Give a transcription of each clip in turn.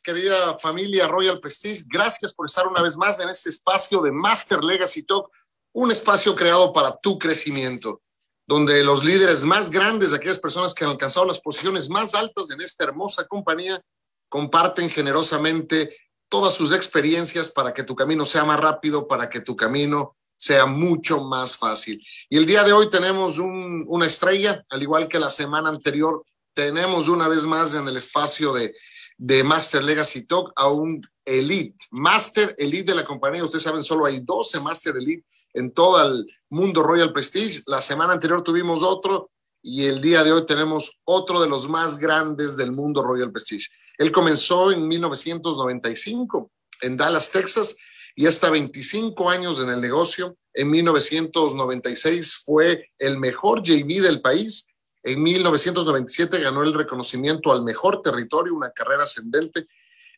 querida familia Royal Prestige. Gracias por estar una vez más en este espacio de Master Legacy Talk, un espacio creado para tu crecimiento, donde los líderes más grandes, aquellas personas que han alcanzado las posiciones más altas en esta hermosa compañía, comparten generosamente todas sus experiencias para que tu camino sea más rápido, para que tu camino sea mucho más fácil. Y el día de hoy tenemos una estrella, al igual que la semana anterior, tenemos una vez más en el espacio de, de Master Legacy Talk a un Elite, Master Elite de la compañía. Ustedes saben, solo hay 12 Master Elite en todo el mundo Royal Prestige. La semana anterior tuvimos otro y el día de hoy tenemos otro de los más grandes del mundo Royal Prestige. Él comenzó en 1995 en Dallas, Texas, y hasta 25 años en el negocio. En 1996 fue el mejor JV del país en 1997 ganó el reconocimiento al mejor territorio, una carrera ascendente.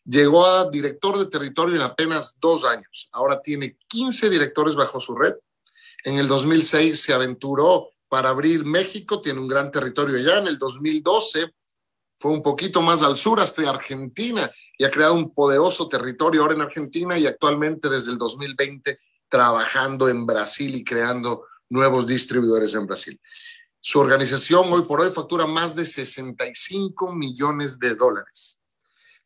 Llegó a director de territorio en apenas dos años. Ahora tiene 15 directores bajo su red. En el 2006 se aventuró para abrir México, tiene un gran territorio allá. En el 2012 fue un poquito más al sur, hasta Argentina, y ha creado un poderoso territorio ahora en Argentina y actualmente desde el 2020 trabajando en Brasil y creando nuevos distribuidores en Brasil. Su organización hoy por hoy factura más de 65 millones de dólares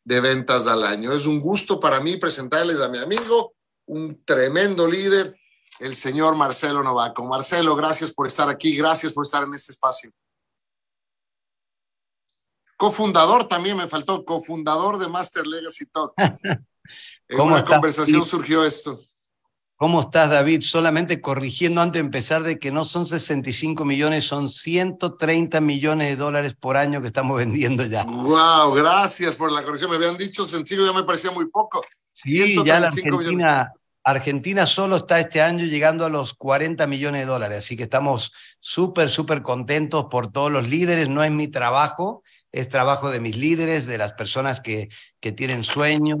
de ventas al año. Es un gusto para mí presentarles a mi amigo, un tremendo líder, el señor Marcelo Novaco. Marcelo, gracias por estar aquí, gracias por estar en este espacio. Cofundador también me faltó, cofundador de Master Legacy Talk. en una conversación surgió esto. ¿Cómo estás, David? Solamente corrigiendo antes de empezar de que no son 65 millones, son 130 millones de dólares por año que estamos vendiendo ya. ¡Wow! Gracias por la corrección. Me habían dicho sencillo, ya me parecía muy poco. Sí, ya la Argentina, Argentina solo está este año llegando a los 40 millones de dólares, así que estamos súper, súper contentos por todos los líderes. No es mi trabajo, es trabajo de mis líderes, de las personas que, que tienen sueños,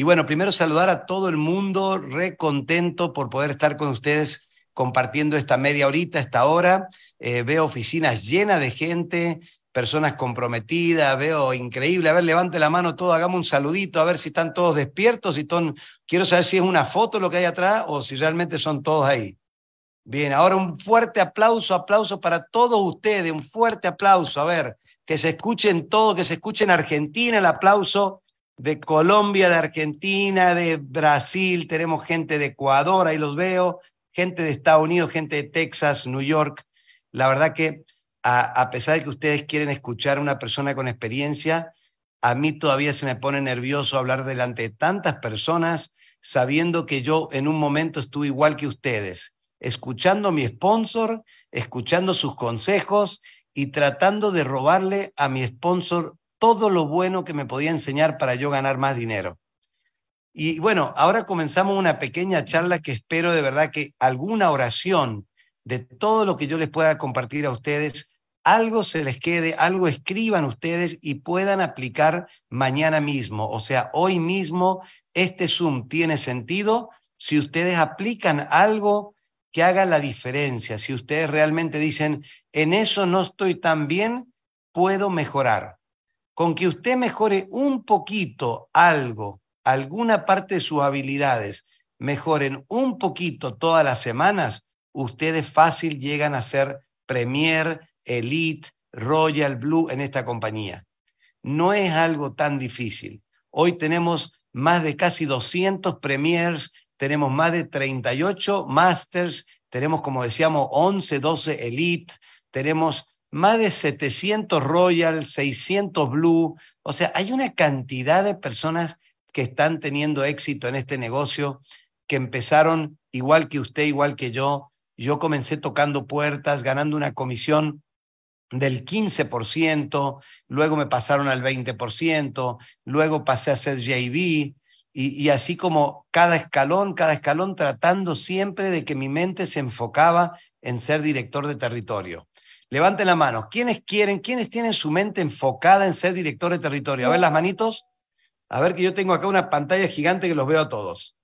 y bueno, primero saludar a todo el mundo, re contento por poder estar con ustedes compartiendo esta media horita, esta hora. Eh, veo oficinas llenas de gente, personas comprometidas, veo increíble. A ver, levante la mano todo, hagamos un saludito, a ver si están todos despiertos. Si Quiero saber si es una foto lo que hay atrás o si realmente son todos ahí. Bien, ahora un fuerte aplauso, aplauso para todos ustedes, un fuerte aplauso. A ver, que se escuchen todos, que se escuchen Argentina, el aplauso de Colombia, de Argentina, de Brasil, tenemos gente de Ecuador, ahí los veo, gente de Estados Unidos, gente de Texas, New York. La verdad que a, pesar de que ustedes quieren escuchar a una persona con experiencia, a mí todavía se me pone nervioso hablar delante de tantas personas, sabiendo que yo en un momento estuve igual que ustedes, escuchando a mi sponsor, escuchando sus consejos y tratando de robarle a mi sponsor todo lo bueno que me podía enseñar para yo ganar más dinero. Y bueno, ahora comenzamos una pequeña charla que espero de verdad que alguna oración de todo lo que yo les pueda compartir a ustedes, algo se les quede, algo escriban ustedes y puedan aplicar mañana mismo. O sea, hoy mismo este Zoom tiene sentido si ustedes aplican algo que haga la diferencia, si ustedes realmente dicen, en eso no estoy tan bien, puedo mejorar con que usted mejore un poquito algo, alguna parte de sus habilidades, mejoren un poquito todas las semanas, ustedes fácil llegan a ser Premier, Elite, Royal Blue en esta compañía. No es algo tan difícil. Hoy tenemos más de casi 200 Premiers, tenemos más de 38 Masters, tenemos, como decíamos, 11, 12 Elite, tenemos más de 700 Royal, 600 Blue. O sea, hay una cantidad de personas que están teniendo éxito en este negocio, que empezaron igual que usted, igual que yo. Yo comencé tocando puertas, ganando una comisión del 15%, luego me pasaron al 20%, luego pasé a ser JV, y, y, así como cada escalón, cada escalón tratando siempre de que mi mente se enfocaba en ser director de territorio. Levanten la mano. ¿Quiénes quieren, quiénes tienen su mente enfocada en ser director de territorio? A ver las manitos. A ver que yo tengo acá una pantalla gigante que los veo a todos.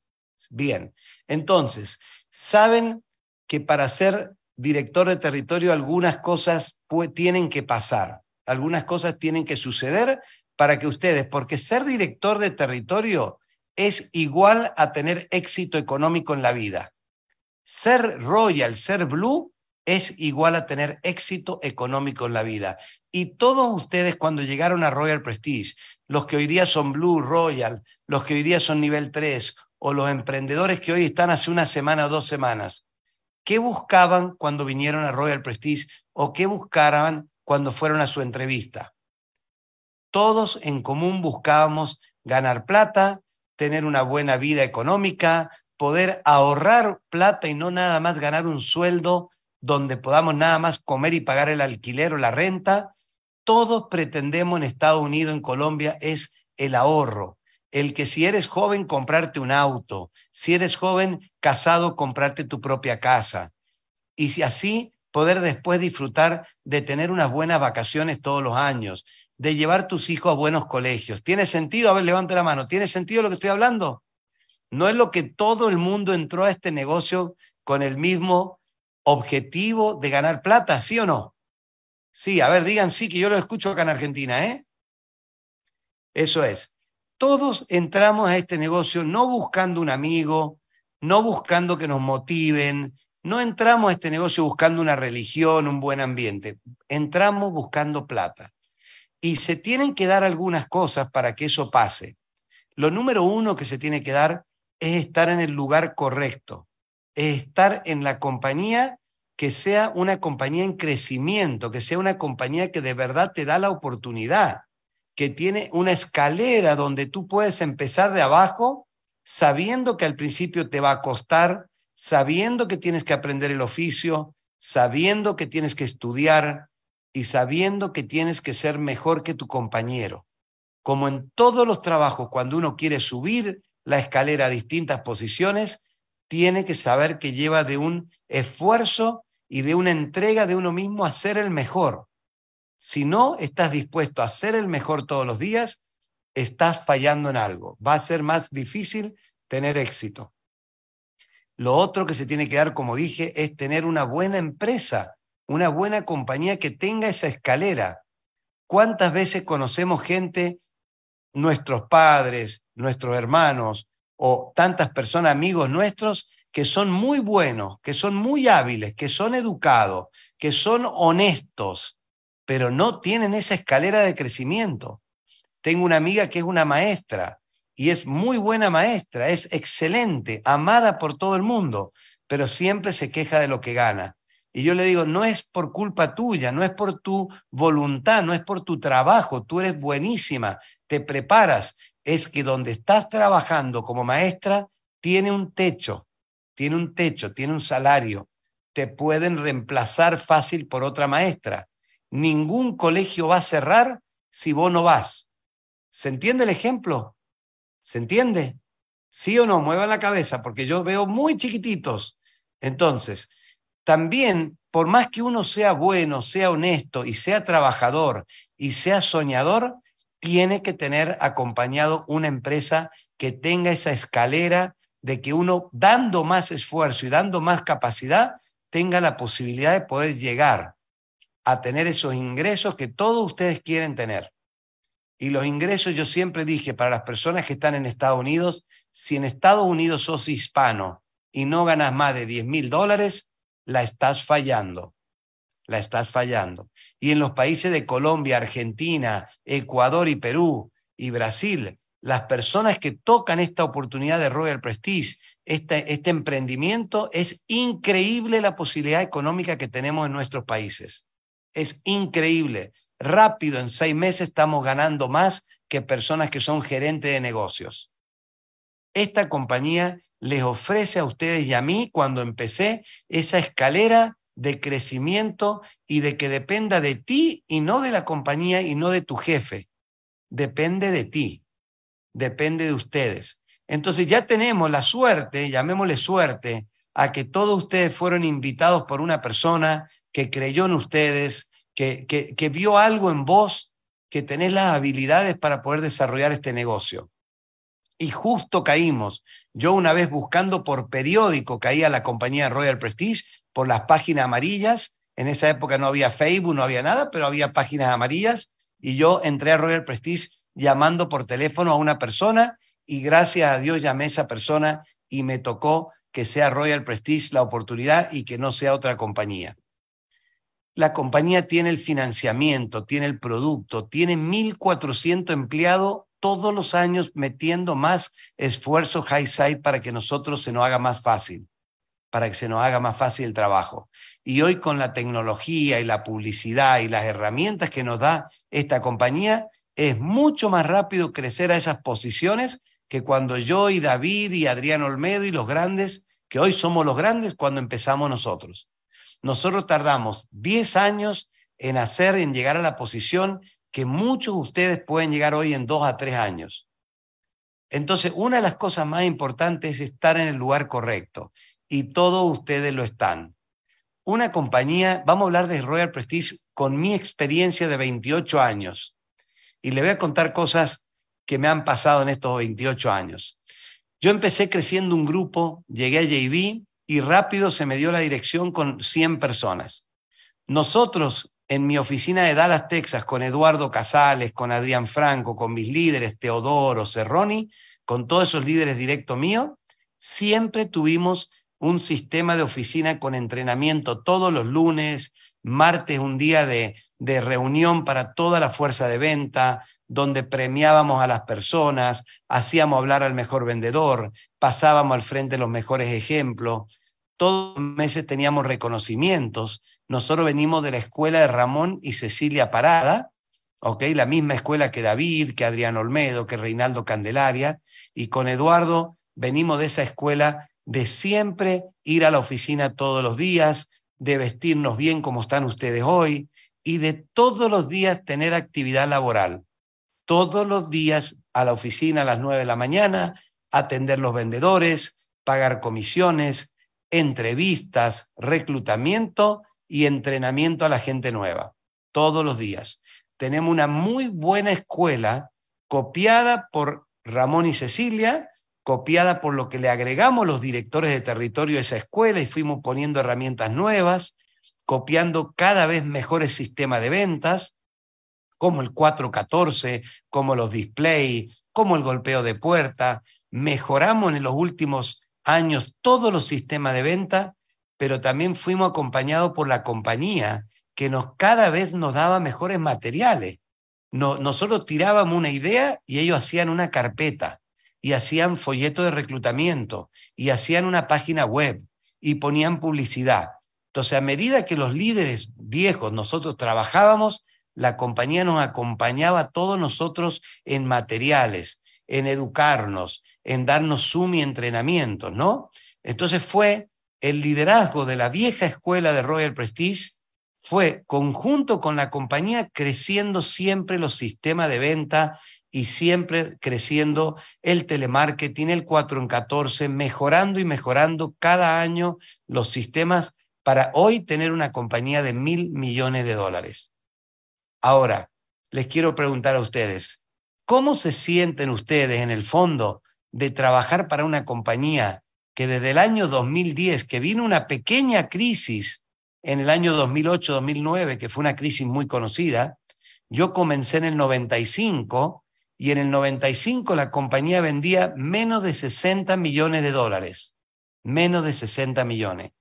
Bien. Entonces, saben que para ser director de territorio algunas cosas tienen que pasar, algunas cosas tienen que suceder para que ustedes, porque ser director de territorio es igual a tener éxito económico en la vida. Ser Royal, ser Blue, es igual a tener éxito económico en la vida. Y todos ustedes cuando llegaron a Royal Prestige, los que hoy día son Blue, Royal, los que hoy día son nivel 3 o los emprendedores que hoy están hace una semana o dos semanas, ¿qué buscaban cuando vinieron a Royal Prestige o qué buscaban cuando fueron a su entrevista? Todos en común buscábamos ganar plata, tener una buena vida económica, poder ahorrar plata y no nada más ganar un sueldo donde podamos nada más comer y pagar el alquiler o la renta. Todos pretendemos en Estados Unidos, en Colombia, es el ahorro. El que si eres joven, comprarte un auto. Si eres joven, casado, comprarte tu propia casa. Y si así, poder después disfrutar de tener unas buenas vacaciones todos los años, de llevar tus hijos a buenos colegios. ¿Tiene sentido? A ver, levante la mano. ¿Tiene sentido lo que estoy hablando? No es lo que todo el mundo entró a este negocio con el mismo objetivo de ganar plata, ¿sí o no? Sí, a ver, digan sí, que yo lo escucho acá en Argentina, ¿eh? Eso es. Todos entramos a este negocio no buscando un amigo, no buscando que nos motiven, no entramos a este negocio buscando una religión, un buen ambiente, entramos buscando plata. Y se tienen que dar algunas cosas para que eso pase. Lo número uno que se tiene que dar es estar en el lugar correcto, es estar en la compañía que sea una compañía en crecimiento, que sea una compañía que de verdad te da la oportunidad, que tiene una escalera donde tú puedes empezar de abajo sabiendo que al principio te va a costar, sabiendo que tienes que aprender el oficio, sabiendo que tienes que estudiar y sabiendo que tienes que ser mejor que tu compañero. Como en todos los trabajos, cuando uno quiere subir la escalera a distintas posiciones, tiene que saber que lleva de un esfuerzo y de una entrega de uno mismo a ser el mejor. Si no estás dispuesto a ser el mejor todos los días, estás fallando en algo. Va a ser más difícil tener éxito. Lo otro que se tiene que dar, como dije, es tener una buena empresa, una buena compañía que tenga esa escalera. ¿Cuántas veces conocemos gente, nuestros padres, nuestros hermanos o tantas personas, amigos nuestros, que son muy buenos, que son muy hábiles, que son educados, que son honestos, pero no tienen esa escalera de crecimiento. Tengo una amiga que es una maestra y es muy buena maestra, es excelente, amada por todo el mundo, pero siempre se queja de lo que gana. Y yo le digo, no es por culpa tuya, no es por tu voluntad, no es por tu trabajo, tú eres buenísima, te preparas, es que donde estás trabajando como maestra tiene un techo, tiene un techo, tiene un salario, te pueden reemplazar fácil por otra maestra. Ningún colegio va a cerrar si vos no vas. ¿Se entiende el ejemplo? ¿Se entiende? ¿Sí o no? Muevan la cabeza porque yo veo muy chiquititos. Entonces, también, por más que uno sea bueno, sea honesto y sea trabajador y sea soñador, tiene que tener acompañado una empresa que tenga esa escalera de que uno, dando más esfuerzo y dando más capacidad, tenga la posibilidad de poder llegar a tener esos ingresos que todos ustedes quieren tener. Y los ingresos, yo siempre dije, para las personas que están en Estados Unidos, si en Estados Unidos sos hispano y no ganas más de 10 mil dólares, la estás fallando la estás fallando. Y en los países de Colombia, Argentina, Ecuador y Perú y Brasil, las personas que tocan esta oportunidad de Royal Prestige, este, este emprendimiento, es increíble la posibilidad económica que tenemos en nuestros países. Es increíble. Rápido, en seis meses estamos ganando más que personas que son gerentes de negocios. Esta compañía les ofrece a ustedes y a mí, cuando empecé, esa escalera de crecimiento y de que dependa de ti y no de la compañía y no de tu jefe. Depende de ti, depende de ustedes. Entonces ya tenemos la suerte, llamémosle suerte, a que todos ustedes fueron invitados por una persona que creyó en ustedes, que, que, vio algo en vos, que tenés las habilidades para poder desarrollar este negocio. Y justo caímos. Yo una vez buscando por periódico caía la compañía Royal Prestige por las páginas amarillas. En esa época no había Facebook, no había nada, pero había páginas amarillas. Y yo entré a Royal Prestige llamando por teléfono a una persona y gracias a Dios llamé a esa persona y me tocó que sea Royal Prestige la oportunidad y que no sea otra compañía. La compañía tiene el financiamiento, tiene el producto, tiene 1.400 empleados todos los años metiendo más esfuerzo high side para que nosotros se nos haga más fácil, para que se nos haga más fácil el trabajo. Y hoy con la tecnología y la publicidad y las herramientas que nos da esta compañía, es mucho más rápido crecer a esas posiciones que cuando yo y David y Adrián Olmedo y los grandes, que hoy somos los grandes, cuando empezamos nosotros. Nosotros tardamos 10 años en hacer, en llegar a la posición que muchos de ustedes pueden llegar hoy en dos a tres años. Entonces, una de las cosas más importantes es estar en el lugar correcto y todos ustedes lo están. Una compañía, vamos a hablar de Royal Prestige con mi experiencia de 28 años y le voy a contar cosas que me han pasado en estos 28 años. Yo empecé creciendo un grupo, llegué a JB y rápido se me dio la dirección con 100 personas. Nosotros en mi oficina de Dallas, Texas, con Eduardo Casales, con Adrián Franco, con mis líderes, Teodoro, Cerroni, con todos esos líderes directos míos, siempre tuvimos un sistema de oficina con entrenamiento todos los lunes, martes un día de, de reunión para toda la fuerza de venta, donde premiábamos a las personas, hacíamos hablar al mejor vendedor, pasábamos al frente los mejores ejemplos. Todos los meses teníamos reconocimientos. Nosotros venimos de la escuela de Ramón y Cecilia Parada, ¿ok? La misma escuela que David, que Adrián Olmedo, que Reinaldo Candelaria, y con Eduardo venimos de esa escuela de siempre ir a la oficina todos los días, de vestirnos bien como están ustedes hoy, y de todos los días tener actividad laboral todos los días a la oficina a las nueve de la mañana, atender los vendedores, pagar comisiones, entrevistas, reclutamiento y entrenamiento a la gente nueva, todos los días. Tenemos una muy buena escuela copiada por Ramón y Cecilia, copiada por lo que le agregamos los directores de territorio a esa escuela y fuimos poniendo herramientas nuevas, copiando cada vez mejores sistemas de ventas, como el 414, como los display, como el golpeo de puerta. Mejoramos en los últimos años todos los sistemas de venta, pero también fuimos acompañados por la compañía que nos cada vez nos daba mejores materiales. No, nosotros tirábamos una idea y ellos hacían una carpeta y hacían folleto de reclutamiento y hacían una página web y ponían publicidad. Entonces, a medida que los líderes viejos nosotros trabajábamos, la compañía nos acompañaba a todos nosotros en materiales, en educarnos, en darnos Zoom y entrenamientos, ¿no? Entonces fue el liderazgo de la vieja escuela de Royal Prestige, fue conjunto con la compañía creciendo siempre los sistemas de venta y siempre creciendo el telemarketing, el 4 en 14, mejorando y mejorando cada año los sistemas para hoy tener una compañía de mil millones de dólares. Ahora, les quiero preguntar a ustedes, ¿cómo se sienten ustedes en el fondo de trabajar para una compañía que desde el año 2010, que vino una pequeña crisis en el año 2008-2009, que fue una crisis muy conocida, yo comencé en el 95 y en el 95 la compañía vendía menos de 60 millones de dólares, menos de 60 millones.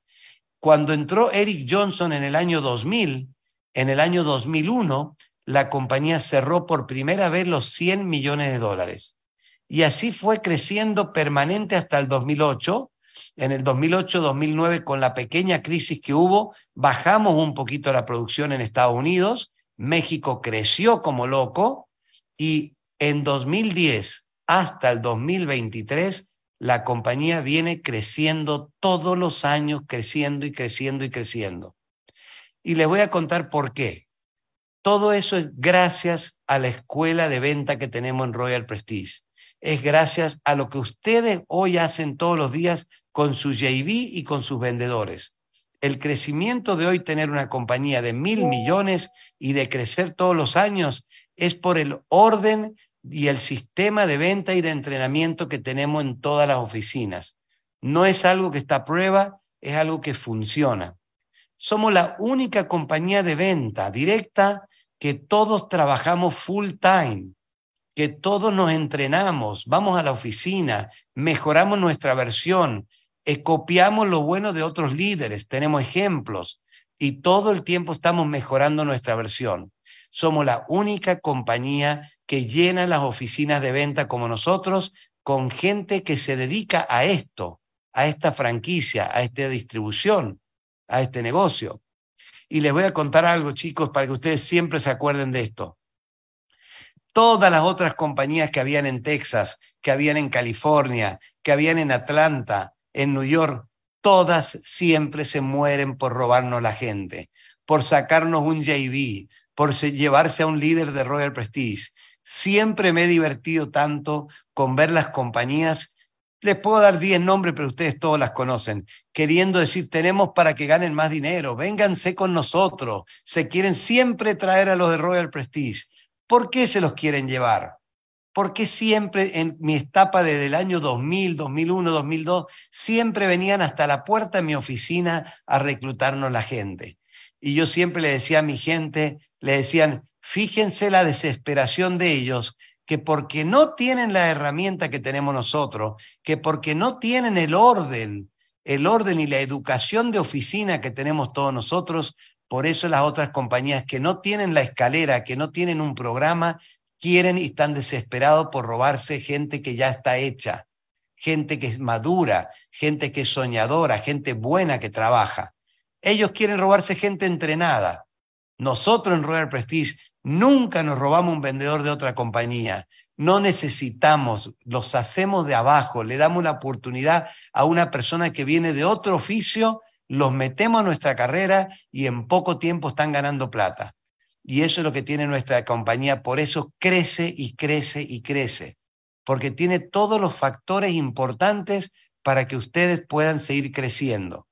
Cuando entró Eric Johnson en el año 2000, en el año 2001, la compañía cerró por primera vez los 100 millones de dólares. Y así fue creciendo permanente hasta el 2008. En el 2008-2009, con la pequeña crisis que hubo, bajamos un poquito la producción en Estados Unidos. México creció como loco y en 2010 hasta el 2023, la compañía viene creciendo todos los años, creciendo y creciendo y creciendo. Y les voy a contar por qué. Todo eso es gracias a la escuela de venta que tenemos en Royal Prestige. Es gracias a lo que ustedes hoy hacen todos los días con su JV y con sus vendedores. El crecimiento de hoy tener una compañía de mil millones y de crecer todos los años es por el orden y el sistema de venta y de entrenamiento que tenemos en todas las oficinas. No es algo que está a prueba, es algo que funciona. Somos la única compañía de venta directa que todos trabajamos full time. que todos nos entrenamos, vamos a la oficina, mejoramos nuestra versión, copiamos lo bueno de otros líderes, tenemos ejemplos y todo el tiempo estamos mejorando nuestra versión. Somos la única compañía que llena las oficinas de venta como nosotros con gente que se dedica a esto, a esta franquicia, a esta distribución, a este negocio. Y les voy a contar algo, chicos, para que ustedes siempre se acuerden de esto. Todas las otras compañías que habían en Texas, que habían en California, que habían en Atlanta, en New York, todas siempre se mueren por robarnos la gente, por sacarnos un JV, por llevarse a un líder de Royal Prestige. Siempre me he divertido tanto con ver las compañías. Les puedo dar 10 nombres, pero ustedes todos las conocen. Queriendo decir, tenemos para que ganen más dinero, vénganse con nosotros. Se quieren siempre traer a los de Royal Prestige. ¿Por qué se los quieren llevar? Porque siempre en mi etapa desde el año 2000, 2001, 2002, siempre venían hasta la puerta de mi oficina a reclutarnos la gente. Y yo siempre le decía a mi gente, le decían, Fíjense la desesperación de ellos, que porque no tienen la herramienta que tenemos nosotros, que porque no tienen el orden, el orden y la educación de oficina que tenemos todos nosotros, por eso las otras compañías que no tienen la escalera, que no tienen un programa, quieren y están desesperados por robarse gente que ya está hecha, gente que es madura, gente que es soñadora, gente buena que trabaja. Ellos quieren robarse gente entrenada. Nosotros en Royal Prestige Nunca nos robamos un vendedor de otra compañía. No necesitamos, los hacemos de abajo, le damos una oportunidad a una persona que viene de otro oficio, los metemos a nuestra carrera y en poco tiempo están ganando plata. Y eso es lo que tiene nuestra compañía, por eso crece y crece y crece, porque tiene todos los factores importantes para que ustedes puedan seguir creciendo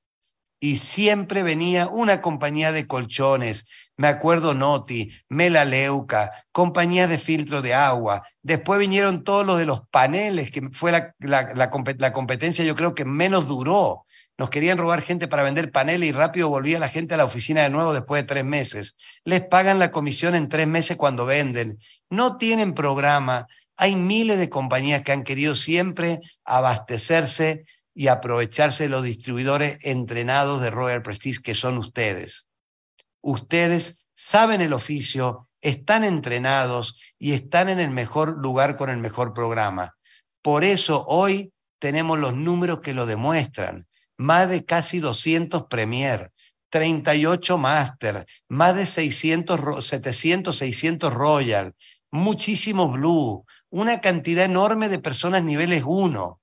y siempre venía una compañía de colchones, me acuerdo Noti, Melaleuca, compañía de filtro de agua, después vinieron todos los de los paneles, que fue la, la, competencia yo creo que menos duró. Nos querían robar gente para vender paneles y rápido volvía la gente a la oficina de nuevo después de tres meses. Les pagan la comisión en tres meses cuando venden. No tienen programa. Hay miles de compañías que han querido siempre abastecerse y aprovecharse de los distribuidores entrenados de Royal Prestige que son ustedes. Ustedes saben el oficio, están entrenados y están en el mejor lugar con el mejor programa. Por eso hoy tenemos los números que lo demuestran. Más de casi 200 Premier, 38 Master, más de 600, 700, 600 Royal, muchísimos Blue, una cantidad enorme de personas niveles 1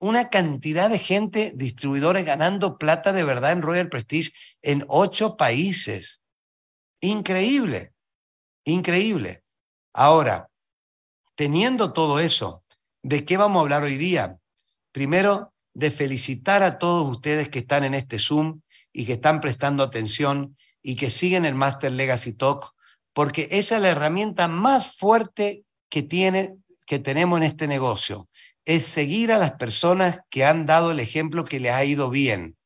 una cantidad de gente, distribuidores ganando plata de verdad en Royal Prestige en ocho países. Increíble, increíble. Ahora, teniendo todo eso, ¿de qué vamos a hablar hoy día? Primero, de felicitar a todos ustedes que están en este Zoom y que están prestando atención y que siguen el Master Legacy Talk, porque esa es la herramienta más fuerte que, tiene, que tenemos en este negocio es seguir a las personas que han dado el ejemplo que les ha ido bien.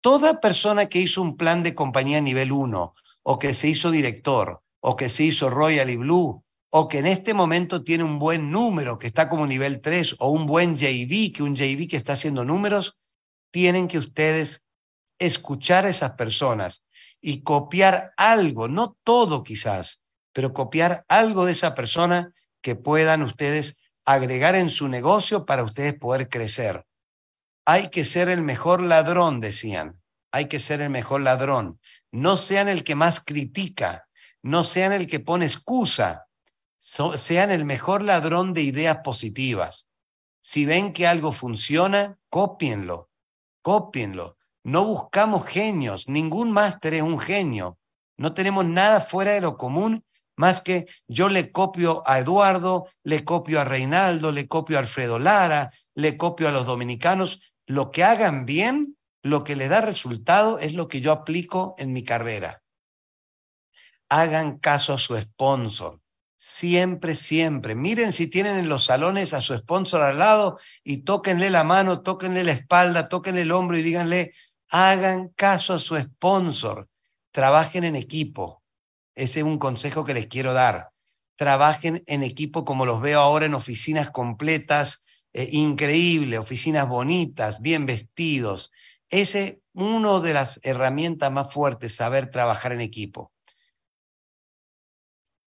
Toda persona que hizo un plan de compañía nivel 1, o que se hizo director, o que se hizo Royal y Blue, o que en este momento tiene un buen número, que está como nivel 3, o un buen JV, que un JV que está haciendo números, tienen que ustedes escuchar a esas personas y copiar algo, no todo quizás, pero copiar algo de esa persona que puedan ustedes agregar en su negocio para ustedes poder crecer. Hay que ser el mejor ladrón, decían. Hay que ser el mejor ladrón. No sean el que más critica, no sean el que pone excusa, sean el mejor ladrón de ideas positivas. Si ven que algo funciona, cópienlo, cópienlo. No buscamos genios, ningún máster es un genio. No tenemos nada fuera de lo común más que yo le copio a Eduardo, le copio a Reinaldo, le copio a Alfredo Lara, le copio a los dominicanos. Lo que hagan bien, lo que le da resultado es lo que yo aplico en mi carrera. Hagan caso a su sponsor. Siempre, siempre. Miren si tienen en los salones a su sponsor al lado y tóquenle la mano, tóquenle la espalda, tóquenle el hombro y díganle, hagan caso a su sponsor. Trabajen en equipo ese es un consejo que les quiero dar. trabajen en equipo como los veo ahora en oficinas completas, eh, increíbles, oficinas bonitas, bien vestidos. Ese es una de las herramientas más fuertes, saber trabajar en equipo.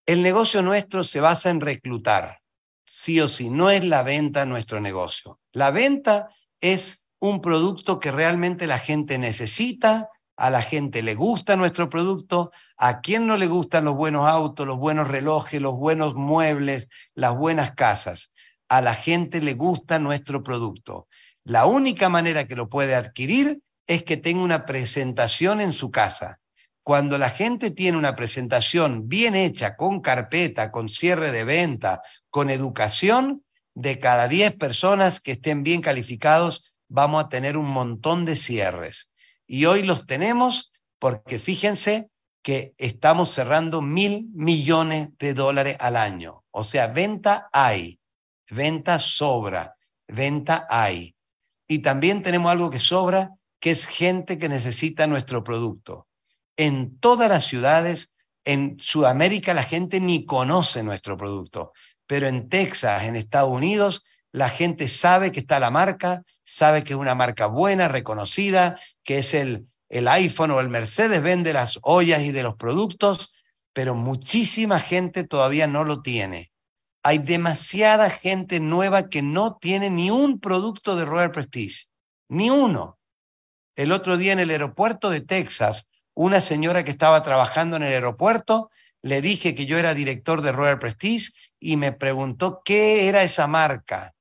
El negocio nuestro se basa en reclutar, sí o sí, no es la venta nuestro negocio. La venta es un producto que realmente la gente necesita, a la gente le gusta nuestro producto, a quién no le gustan los buenos autos, los buenos relojes, los buenos muebles, las buenas casas. A la gente le gusta nuestro producto. La única manera que lo puede adquirir es que tenga una presentación en su casa. Cuando la gente tiene una presentación bien hecha, con carpeta, con cierre de venta, con educación, de cada 10 personas que estén bien calificados, vamos a tener un montón de cierres. Y hoy los tenemos porque fíjense que estamos cerrando mil millones de dólares al año. O sea, venta hay, venta sobra, venta hay. Y también tenemos algo que sobra, que es gente que necesita nuestro producto. En todas las ciudades, en Sudamérica, la gente ni conoce nuestro producto, pero en Texas, en Estados Unidos, la gente sabe que está la marca, sabe que es una marca buena, reconocida, que es el, el iPhone o el Mercedes vende las ollas y de los productos, pero muchísima gente todavía no lo tiene. Hay demasiada gente nueva que no tiene ni un producto de Royal Prestige, ni uno. El otro día en el aeropuerto de Texas, una señora que estaba trabajando en el aeropuerto, le dije que yo era director de Royal Prestige y me preguntó qué era esa marca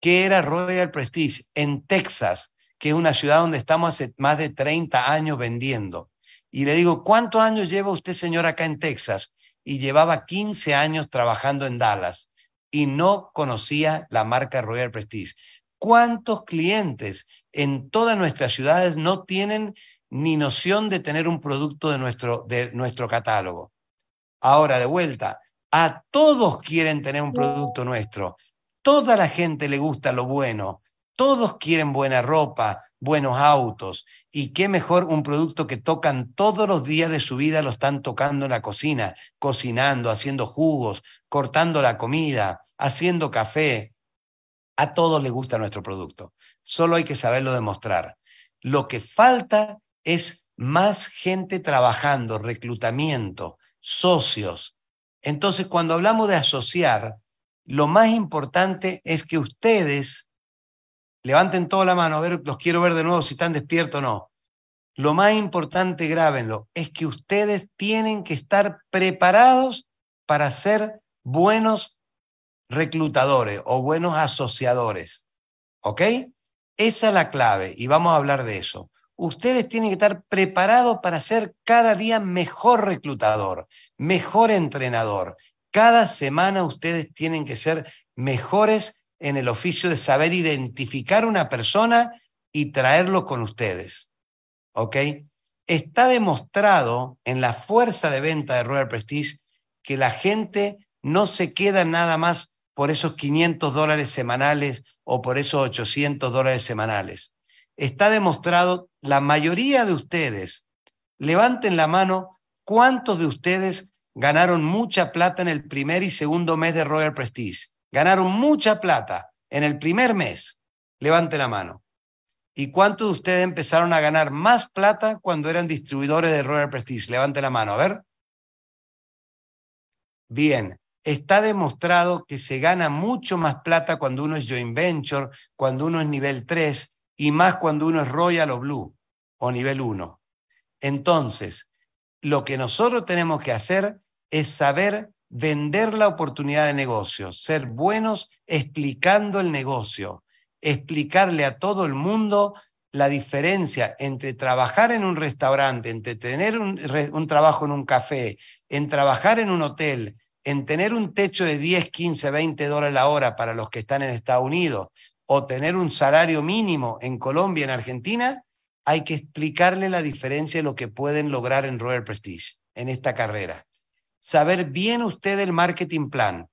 que era Royal Prestige en Texas, que es una ciudad donde estamos hace más de 30 años vendiendo. Y le digo, ¿cuántos años lleva usted, señor, acá en Texas? Y llevaba 15 años trabajando en Dallas y no conocía la marca Royal Prestige. ¿Cuántos clientes en todas nuestras ciudades no tienen ni noción de tener un producto de nuestro, de nuestro catálogo? Ahora, de vuelta, a todos quieren tener un producto nuestro. Toda la gente le gusta lo bueno, todos quieren buena ropa, buenos autos, y qué mejor un producto que tocan todos los días de su vida, lo están tocando en la cocina, cocinando, haciendo jugos, cortando la comida, haciendo café. A todos les gusta nuestro producto, solo hay que saberlo demostrar. Lo que falta es más gente trabajando, reclutamiento, socios. Entonces, cuando hablamos de asociar, lo más importante es que ustedes levanten toda la mano, a ver, los quiero ver de nuevo si están despiertos o no. Lo más importante, grábenlo, es que ustedes tienen que estar preparados para ser buenos reclutadores o buenos asociadores. ¿Ok? Esa es la clave y vamos a hablar de eso. Ustedes tienen que estar preparados para ser cada día mejor reclutador, mejor entrenador, cada semana ustedes tienen que ser mejores en el oficio de saber identificar una persona y traerlo con ustedes. ¿Ok? Está demostrado en la fuerza de venta de Royal Prestige que la gente no se queda nada más por esos 500 dólares semanales o por esos 800 dólares semanales. Está demostrado, la mayoría de ustedes, levanten la mano, ¿cuántos de ustedes ganaron mucha plata en el primer y segundo mes de Royal Prestige. Ganaron mucha plata en el primer mes. Levante la mano. ¿Y cuántos de ustedes empezaron a ganar más plata cuando eran distribuidores de Royal Prestige? Levante la mano, a ver. Bien, está demostrado que se gana mucho más plata cuando uno es joint venture, cuando uno es nivel 3 y más cuando uno es Royal o Blue o nivel 1. Entonces, lo que nosotros tenemos que hacer es saber vender la oportunidad de negocio, ser buenos explicando el negocio, explicarle a todo el mundo la diferencia entre trabajar en un restaurante, entre tener un, trabajo en un café, en trabajar en un hotel, en tener un techo de 10, 15, 20 dólares la hora para los que están en Estados Unidos o tener un salario mínimo en Colombia, en Argentina, hay que explicarle la diferencia de lo que pueden lograr en Royal Prestige, en esta carrera. Saber bien usted el marketing plan,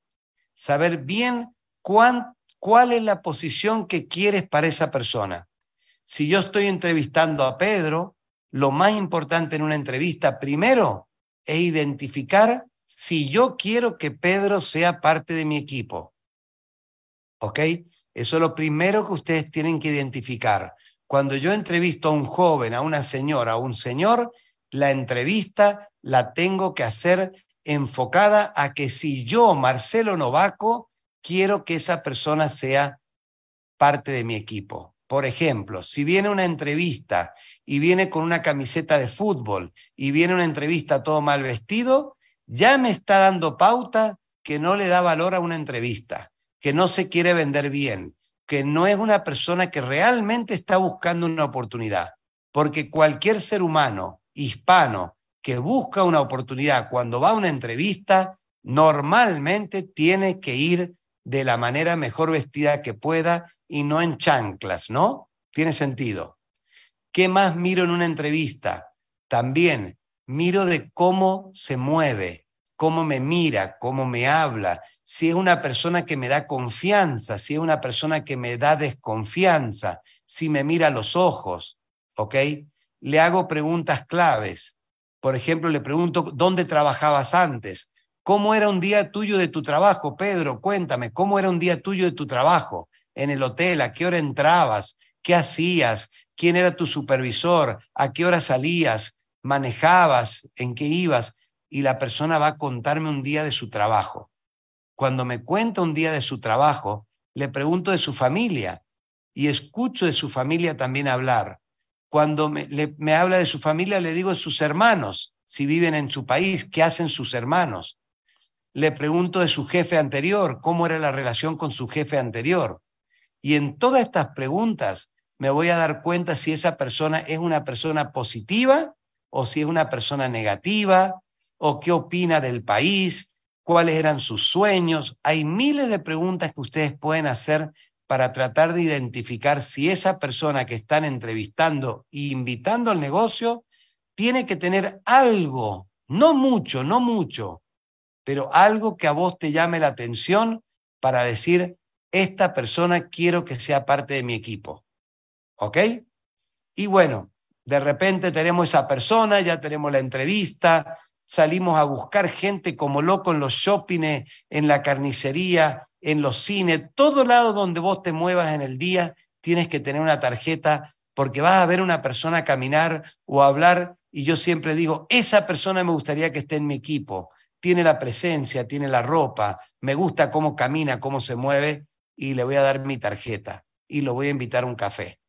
saber bien cuál es la posición que quieres para esa persona. Si yo estoy entrevistando a Pedro, lo más importante en una entrevista, primero, es identificar si yo quiero que Pedro sea parte de mi equipo. ¿Ok? Eso es lo primero que ustedes tienen que identificar. Cuando yo entrevisto a un joven, a una señora, a un señor, la entrevista la tengo que hacer enfocada a que si yo, Marcelo Novaco, quiero que esa persona sea parte de mi equipo. Por ejemplo, si viene una entrevista y viene con una camiseta de fútbol y viene una entrevista todo mal vestido, ya me está dando pauta que no le da valor a una entrevista, que no se quiere vender bien, que no es una persona que realmente está buscando una oportunidad. Porque cualquier ser humano hispano que busca una oportunidad cuando va a una entrevista, normalmente tiene que ir de la manera mejor vestida que pueda y no en chanclas, ¿no? Tiene sentido. ¿Qué más miro en una entrevista? También miro de cómo se mueve, cómo me mira, cómo me habla, si es una persona que me da confianza, si es una persona que me da desconfianza, si me mira a los ojos, ¿ok? Le hago preguntas claves. Por ejemplo, le pregunto, ¿dónde trabajabas antes? ¿Cómo era un día tuyo de tu trabajo, Pedro? Cuéntame, ¿cómo era un día tuyo de tu trabajo? En el hotel, ¿a qué hora entrabas? ¿Qué hacías? ¿Quién era tu supervisor? ¿A qué hora salías? ¿Manejabas? ¿En qué ibas? y la persona va a contarme un día de su trabajo. Cuando me cuenta un día de su trabajo, le pregunto de su familia y escucho de su familia también hablar. Cuando me, habla de su familia, le digo sus hermanos, si viven en su país, ¿qué hacen sus hermanos? Le pregunto de su jefe anterior, cómo era la relación con su jefe anterior. Y en todas estas preguntas me voy a dar cuenta si esa persona es una persona positiva o si es una persona negativa, o qué opina del país, cuáles eran sus sueños. Hay miles de preguntas que ustedes pueden hacer para tratar de identificar si esa persona que están entrevistando e invitando al negocio tiene que tener algo, no mucho, no mucho, pero algo que a vos te llame la atención para decir, esta persona quiero que sea parte de mi equipo. ¿Ok? Y bueno, de repente tenemos esa persona, ya tenemos la entrevista, salimos a buscar gente como loco en los shoppings, en la carnicería, en los cines, todo lado donde vos te muevas en el día, tienes que tener una tarjeta porque vas a ver una persona caminar o hablar y yo siempre digo, esa persona me gustaría que esté en mi equipo, tiene la presencia, tiene la ropa, me gusta cómo camina, cómo se mueve y le voy a dar mi tarjeta y lo voy a invitar a un café.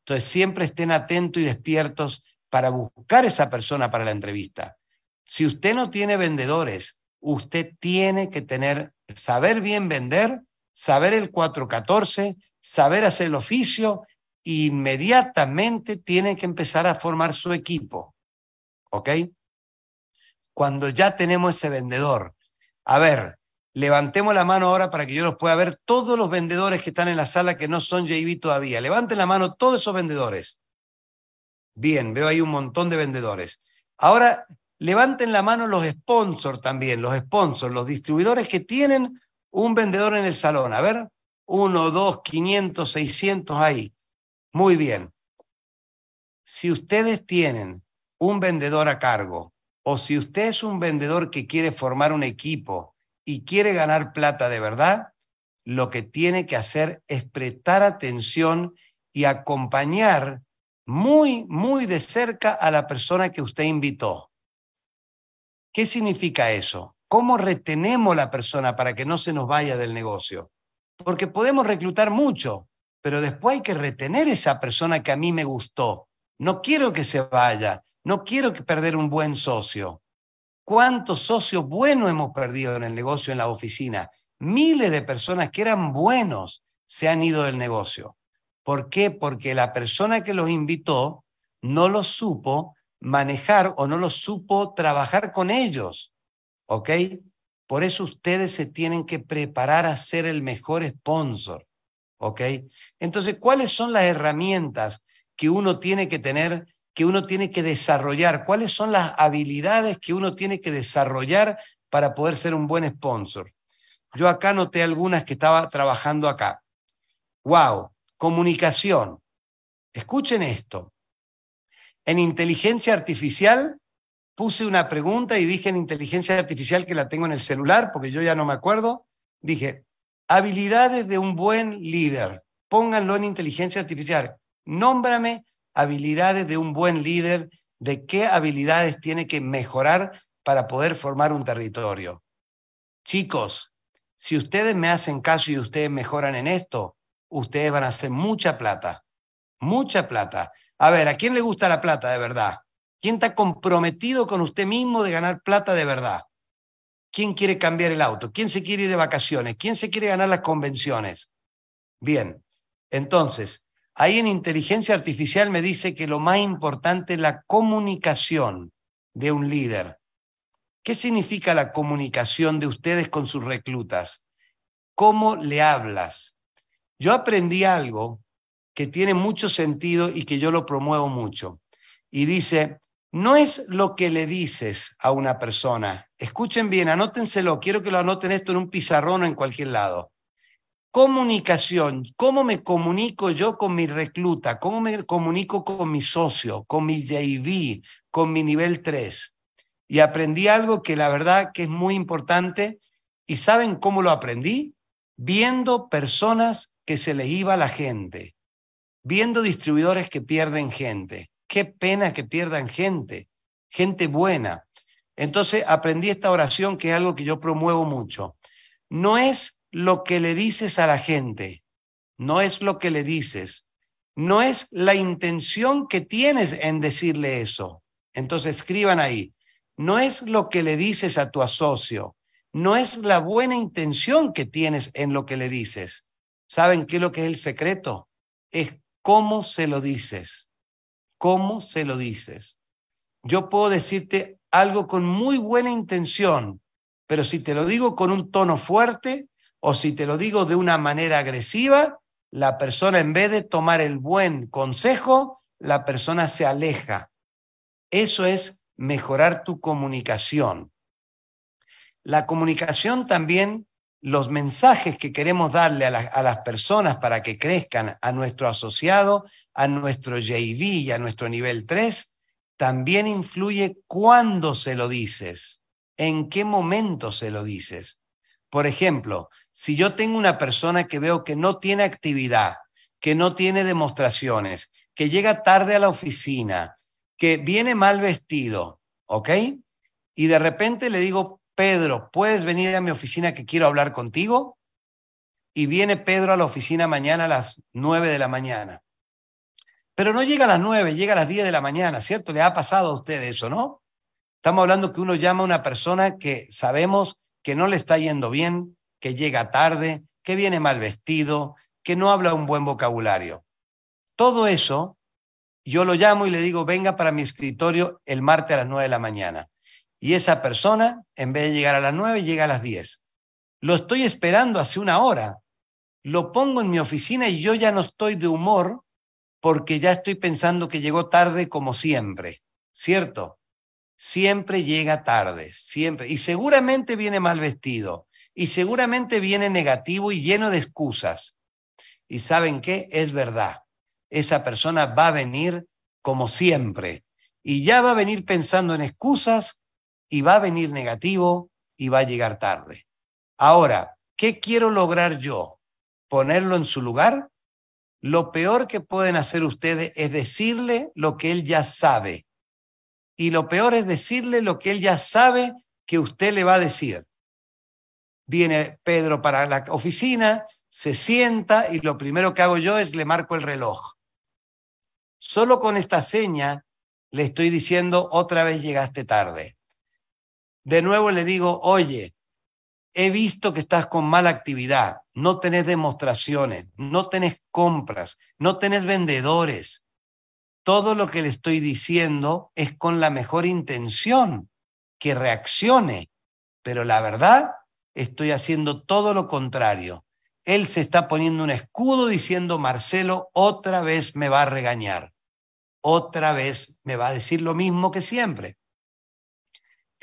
Entonces siempre estén atentos y despiertos para buscar esa persona para la entrevista. Si usted no tiene vendedores, usted tiene que tener, saber bien vender, saber el 414, saber hacer el oficio, inmediatamente tiene que empezar a formar su equipo. ¿Ok? Cuando ya tenemos ese vendedor. A ver, levantemos la mano ahora para que yo los pueda ver todos los vendedores que están en la sala que no son JV todavía. Levanten la mano todos esos vendedores. Bien, veo ahí un montón de vendedores. Ahora Levanten la mano los sponsors también, los sponsors, los distribuidores que tienen un vendedor en el salón. A ver, uno, dos, quinientos, seiscientos ahí. Muy bien. Si ustedes tienen un vendedor a cargo o si usted es un vendedor que quiere formar un equipo y quiere ganar plata de verdad, lo que tiene que hacer es prestar atención y acompañar muy, muy de cerca a la persona que usted invitó. ¿Qué significa eso? ¿Cómo retenemos la persona para que no se nos vaya del negocio? Porque podemos reclutar mucho, pero después hay que retener esa persona que a mí me gustó. No quiero que se vaya, no quiero perder un buen socio. ¿Cuántos socios buenos hemos perdido en el negocio, en la oficina? Miles de personas que eran buenos se han ido del negocio. ¿Por qué? Porque la persona que los invitó no lo supo manejar o no lo supo trabajar con ellos. ¿Ok? Por eso ustedes se tienen que preparar a ser el mejor sponsor. ¿Ok? Entonces, ¿cuáles son las herramientas que uno tiene que tener, que uno tiene que desarrollar? ¿Cuáles son las habilidades que uno tiene que desarrollar para poder ser un buen sponsor? Yo acá noté algunas que estaba trabajando acá. Wow, comunicación. Escuchen esto. En inteligencia artificial puse una pregunta y dije en inteligencia artificial que la tengo en el celular, porque yo ya no me acuerdo, dije, habilidades de un buen líder. Pónganlo en inteligencia artificial. Nómbrame habilidades de un buen líder, de qué habilidades tiene que mejorar para poder formar un territorio. Chicos, si ustedes me hacen caso y ustedes mejoran en esto, ustedes van a hacer mucha plata, mucha plata. A ver, ¿a quién le gusta la plata de verdad? ¿Quién está comprometido con usted mismo de ganar plata de verdad? ¿Quién quiere cambiar el auto? ¿Quién se quiere ir de vacaciones? ¿Quién se quiere ganar las convenciones? Bien, entonces, ahí en inteligencia artificial me dice que lo más importante es la comunicación de un líder. ¿Qué significa la comunicación de ustedes con sus reclutas? ¿Cómo le hablas? Yo aprendí algo que tiene mucho sentido y que yo lo promuevo mucho. Y dice, no es lo que le dices a una persona. Escuchen bien, anótenselo, quiero que lo anoten esto en un pizarrón o en cualquier lado. Comunicación, ¿cómo me comunico yo con mi recluta? ¿Cómo me comunico con mi socio, con mi JV, con mi nivel 3? Y aprendí algo que la verdad que es muy importante. ¿Y saben cómo lo aprendí? Viendo personas que se les iba la gente, viendo distribuidores que pierden gente. Qué pena que pierdan gente, gente buena. Entonces aprendí esta oración que es algo que yo promuevo mucho. No es lo que le dices a la gente, no es lo que le dices, no es la intención que tienes en decirle eso. Entonces escriban ahí, no es lo que le dices a tu asocio, no es la buena intención que tienes en lo que le dices. ¿Saben qué es lo que es el secreto? Es cómo se lo dices cómo se lo dices. Yo puedo decirte algo con muy buena intención, pero si te lo digo con un tono fuerte o si te lo digo de una manera agresiva, la persona en vez de tomar el buen consejo, la persona se aleja. Eso es mejorar tu comunicación. La comunicación también, los mensajes que queremos darle a, las personas para que crezcan, a nuestro asociado, a nuestro JV y a nuestro nivel 3, también influye cuándo se lo dices, en qué momento se lo dices. Por ejemplo, si yo tengo una persona que veo que no tiene actividad, que no tiene demostraciones, que llega tarde a la oficina, que viene mal vestido, ¿ok? Y de repente le digo, Pedro, ¿puedes venir a mi oficina que quiero hablar contigo? Y viene Pedro a la oficina mañana a las nueve de la mañana. Pero no llega a las nueve, llega a las diez de la mañana, ¿cierto? ¿Le ha pasado a usted eso, no? Estamos hablando que uno llama a una persona que sabemos que no le está yendo bien, que llega tarde, que viene mal vestido, que no habla un buen vocabulario. Todo eso, yo lo llamo y le digo, venga para mi escritorio el martes a las nueve de la mañana. Y esa persona, en vez de llegar a las nueve, llega a las diez. Lo estoy esperando hace una hora. Lo pongo en mi oficina y yo ya no estoy de humor porque ya estoy pensando que llegó tarde como siempre, ¿cierto? Siempre llega tarde, siempre. Y seguramente viene mal vestido, y seguramente viene negativo y lleno de excusas. Y saben qué? Es verdad. Esa persona va a venir como siempre, y ya va a venir pensando en excusas, y va a venir negativo, y va a llegar tarde. Ahora, ¿qué quiero lograr yo? ¿Ponerlo en su lugar? Lo peor que pueden hacer ustedes es decirle lo que él ya sabe. Y lo peor es decirle lo que él ya sabe que usted le va a decir. Viene Pedro para la oficina, se sienta y lo primero que hago yo es le marco el reloj. Solo con esta seña le estoy diciendo otra vez llegaste tarde. De nuevo le digo, oye, he visto que estás con mala actividad, no tenés demostraciones, no tenés compras, no tenés vendedores. Todo lo que le estoy diciendo es con la mejor intención, que reaccione, pero la verdad estoy haciendo todo lo contrario. Él se está poniendo un escudo diciendo, Marcelo, otra vez me va a regañar, otra vez me va a decir lo mismo que siempre.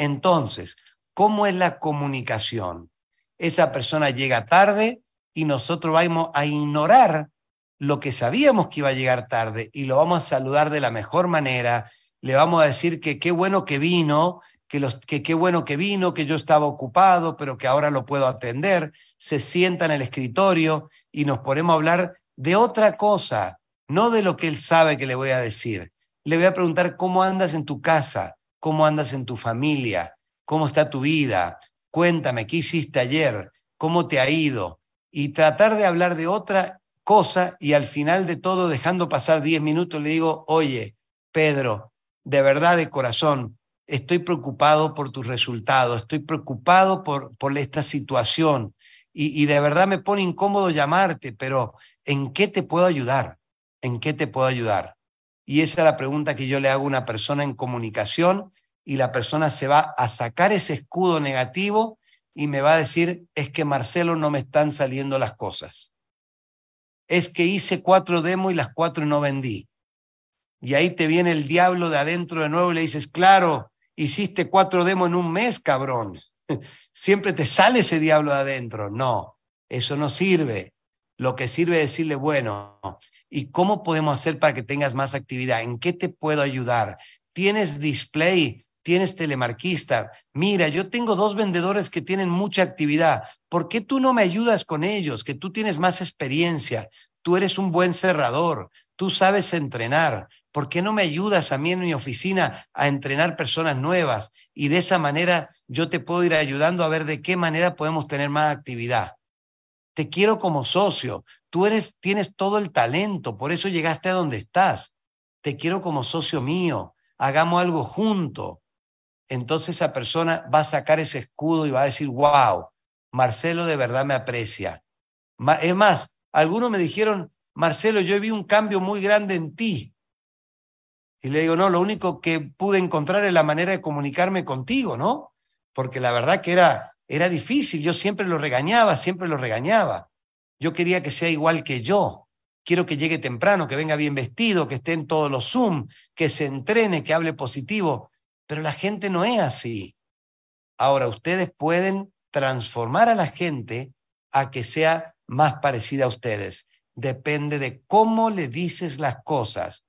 Entonces, ¿Cómo es la comunicación? Esa persona llega tarde y nosotros vamos a ignorar lo que sabíamos que iba a llegar tarde y lo vamos a saludar de la mejor manera le vamos a decir que qué bueno que vino, que, los, que qué bueno que vino, que yo estaba ocupado, pero que ahora lo puedo atender. Se sienta en el escritorio y nos ponemos a hablar de otra cosa, no de lo que él sabe que le voy a decir. Le voy a preguntar cómo andas en tu casa, cómo andas en tu familia, cómo está tu vida, cuéntame, ¿qué hiciste ayer? ¿Cómo te ha ido? Y tratar de hablar de otra cosa y al final de todo, dejando pasar 10 minutos, le digo, oye, Pedro, de verdad, de corazón, estoy preocupado por tus resultados, estoy preocupado por, por esta situación y, y de verdad me pone incómodo llamarte, pero ¿en qué te puedo ayudar? ¿En qué te puedo ayudar? Y esa es la pregunta que yo le hago a una persona en comunicación y la persona se va a sacar ese escudo negativo y me va a decir, es que Marcelo no me están saliendo las cosas es que hice cuatro demos y las cuatro no vendí. Y ahí te viene el diablo de adentro de nuevo y le dices, claro, hiciste cuatro demos en un mes, cabrón. Siempre te sale ese diablo de adentro. No, eso no sirve. Lo que sirve es decirle, bueno, ¿y cómo podemos hacer para que tengas más actividad? ¿En qué te puedo ayudar? ¿Tienes display? Tienes telemarquista, mira, yo tengo dos vendedores que tienen mucha actividad, ¿por qué tú no me ayudas con ellos? Que tú tienes más experiencia, tú eres un buen cerrador, tú sabes entrenar, ¿por qué no me ayudas a mí en mi oficina a entrenar personas nuevas? Y de esa manera yo te puedo ir ayudando a ver de qué manera podemos tener más actividad. Te quiero como socio, tú eres, tienes todo el talento, por eso llegaste a donde estás. Te quiero como socio mío, hagamos algo junto entonces esa persona va a sacar ese escudo y va a decir, wow, Marcelo de verdad me aprecia. Es más, algunos me dijeron, Marcelo, yo vi un cambio muy grande en ti. Y le digo, no, lo único que pude encontrar es la manera de comunicarme contigo, ¿no? Porque la verdad que era, era difícil, yo siempre lo regañaba, siempre lo regañaba. Yo quería que sea igual que yo. Quiero que llegue temprano, que venga bien vestido, que esté en todos los Zoom, que se entrene, que hable positivo. Pero la gente no es así. Ahora, ustedes pueden transformar a la gente a que sea más parecida a ustedes. Depende de cómo le dices las cosas.